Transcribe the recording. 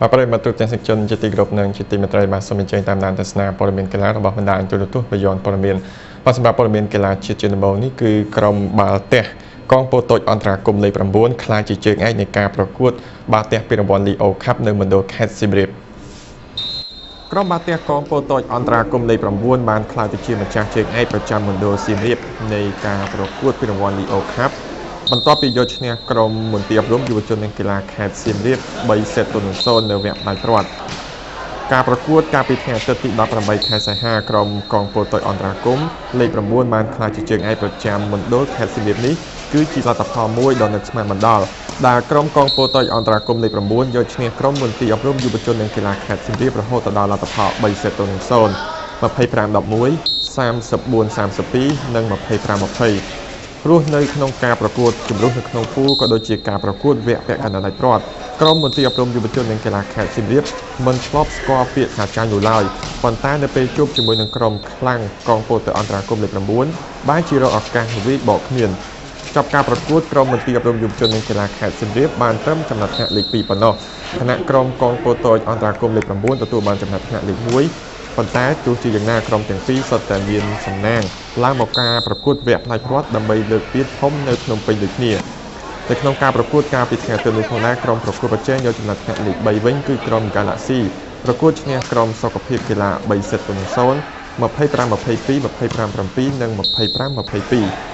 បាទប្រិយមិត្តទូទាំងសិស្សជនជាទីគោរពនិងជាទីមេត្រីបាទសូមអញ្ជើញតាមដានទស្សនាព័ត៌មានកីឡារបស់បណ្ដាញទូរទស្សន៍បយ័នព័ត៌មានបាទសម្រាប់ព័ត៌មានកីឡាជាតិជាដំបូងនេះគឺក្រុមបាល់ទះកងពោតូចអន្តរាគមលេខ9ក្លាយជាជើងឯកនៃការប្រកួត បាល់ទះពានរង្វាន់ Leo Cup នៅមណ្ឌលខេត្តសៀមរាបក្រុមបាល់ទះកងពោតូចអន្តរាគមលេខ9បានក្លាយទៅជាម្ចាស់ជើងឯកប្រចាំមណ្ឌលសៀមរាបនៃការប្រកួតពានរង្វាន់ Leo Cup បន្ទាប់ពីយកឈ្នះក្រុមមន្ទីរអប់រំយុវជននិងកីឡាខេត្តសៀមរាប3សេតទល់នឹង0នៅវគ្គផ្ដាច់ព្រាត់ការប្រកួតកាលពីថ្ងៃអាទិត្យទី18ខែសីហាក្រុមកងពលតូចអន្តរាគមលេខ9បានក្លាយជាជើងឯកប្រចាំមណ្ឌលខេត្តសៀមរាបនេះគឺជាលទ្ធផលមួយដ៏នឹកស្មានបណ្ដាលដែលក្រុមកងពលតូចអន្តរាគមលេខ9យកឈ្នះក្រុមមន្ទីរអប់រំយុវជននិងកីឡាខេត្តសៀមរាបរហូតដល់លទ្ធផល3សេតទល់នឹង0 25 11 34 32និង25 20 រស់នៅក្នុងការប្រកួតជំរុះនៅក្នុងពូលក៏ដូចជាការប្រកួតវគ្គពាក់កណ្ដាលដាច់ព្រាត់ក្រុមមន្ត្រីអប់រំយុវជននិងកីឡាខេត្តសៀមរាបមិនធ្លាប់ស្គាល់ពាក្យថាចាញ់នោះឡើយប៉ុន្តែនៅពេលជួបជាមួយនឹងក្រុមខ្លាំងកងពលទៅអន្តរាគមលេខ9បានជារកឱកាសវិបកគ្មានចប់ការប្រកួតក្រុមមន្ត្រីអប់រំយុវជននិងកីឡាខេត្តសៀមរាបបានត្រឹមចំណាត់ថ្នាក់លេខ2ប៉ុណ្ណោះខណៈក្រុមកងពលតូចអន្តរាគមលេខ9ទទួលបានចំណាត់ថ្នាក់លេខ1 ប៉ុន្តែទោះជាយ៉ាងណាក្រុមទាំងពីរសុទ្ធតែមានសំណាងឡើងមកការប្រកួតវគ្គផ្លាច់ព្រាត់ដើម្បីលើកពានធំនៅភ្នំពេញដូចគ្នានៅក្នុងការប្រកួតកាលពីថ្ងៃទិត្យនេះផងដែរក្រុមប្រកួតប្រជែងយកចំណាត់ថ្នាក់លេខ3វិញគឺក្រុម Galaxy ប្រកួតឈ្នះក្រុមសុខភាពកីឡា3សេតទៅ0 25 22 25 7និង25 22